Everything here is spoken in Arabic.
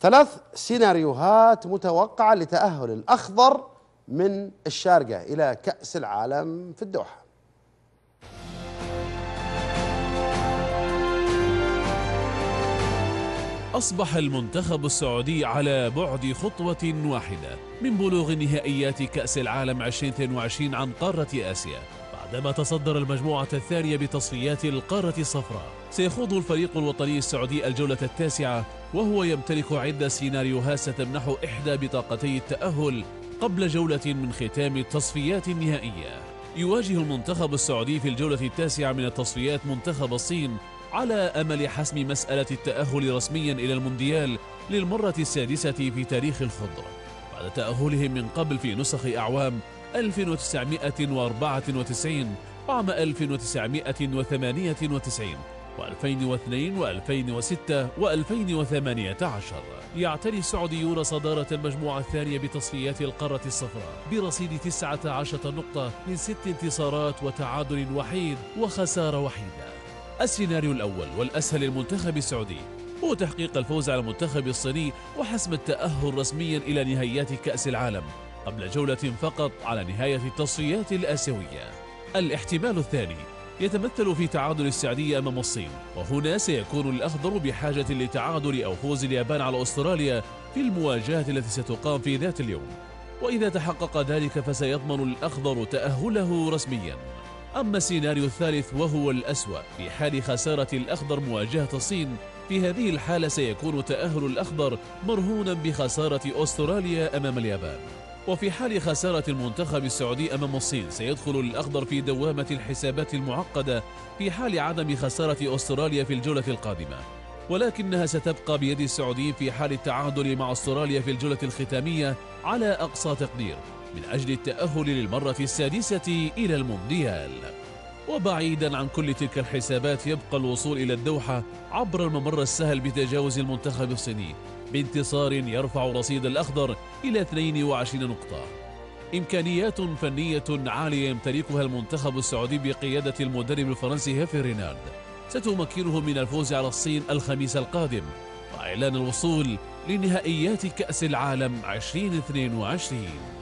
ثلاث سيناريوهات متوقعة لتأهل الأخضر من الشارقة إلى كأس العالم في الدوحة. أصبح المنتخب السعودي على بعد خطوة واحدة من بلوغ نهائيات كأس العالم 2022 عن قارة آسيا. بعدما تصدر المجموعة الثانية بتصفيات القارة الصفراء سيخوض الفريق الوطني السعودي الجولة التاسعة وهو يمتلك عدة سيناريوهات ستمنح إحدى بطاقتي التأهل قبل جولة من ختام التصفيات النهائية. يواجه المنتخب السعودي في الجولة التاسعة من التصفيات منتخب الصين على أمل حسم مسألة التأهل رسميا إلى المونديال للمرة السادسة في تاريخ الخضر بعد تأهلهم من قبل في نسخ أعوام 1994 وعام 1998 و2002 و2006 و2018 يعتري السعوديون صدارة المجموعة الثانية بتصفيات القارة الصفراء برصيد 19 نقطة من ست انتصارات وتعادل وحيد وخسارة وحيدة. السيناريو الأول والأسهل للمنتخب السعودي هو تحقيق الفوز على المنتخب الصيني وحسم التأهل رسميا إلى نهائيات كأس العالم. قبل جولة فقط على نهاية التصفيات الآسيوية. الاحتمال الثاني يتمثل في تعادل السعودية أمام الصين وهنا سيكون الأخضر بحاجة لتعادل أو فوز اليابان على أستراليا في المواجهة التي ستقام في ذات اليوم. وإذا تحقق ذلك فسيضمن الأخضر تأهله رسميا. أما السيناريو الثالث وهو الأسوأ في حال خسارة الأخضر مواجهة الصين في هذه الحالة سيكون تأهل الأخضر مرهونا بخسارة أستراليا أمام اليابان. وفي حال خسارة المنتخب السعودي أمام الصين سيدخل الأخضر في دوامة الحسابات المعقدة في حال عدم خسارة أستراليا في الجولة القادمة. ولكنها ستبقى بيد السعوديين في حال التعادل مع أستراليا في الجولة الختامية على أقصى تقدير من أجل التأهل للمرة السادسة إلى المونديال. وبعيدا عن كل تلك الحسابات يبقى الوصول إلى الدوحة عبر الممر السهل بتجاوز المنتخب الصيني. بانتصار يرفع رصيد الأخضر إلى 22 نقطة. إمكانيات فنية عالية يمتلكها المنتخب السعودي بقيادة المدرب الفرنسي هيفي رينارد. ستمكنه من الفوز على الصين الخميس القادم وإعلان الوصول لنهائيات كأس العالم 2022